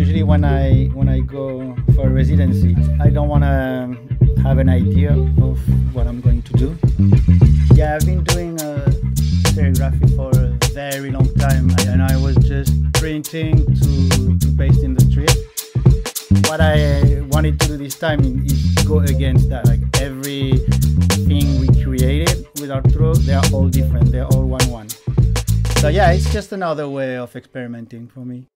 usually when I when I go for residency, I don't want to have an idea of what I'm going to do. Yeah, I've been doing uh, serigraphy for a very long time, and I was just printing to, to paste in the street. What I wanted to do this time is go against that. Like every thing we created with Arturo, they are all different. They're all one one. So yeah, it's just another way of experimenting for me.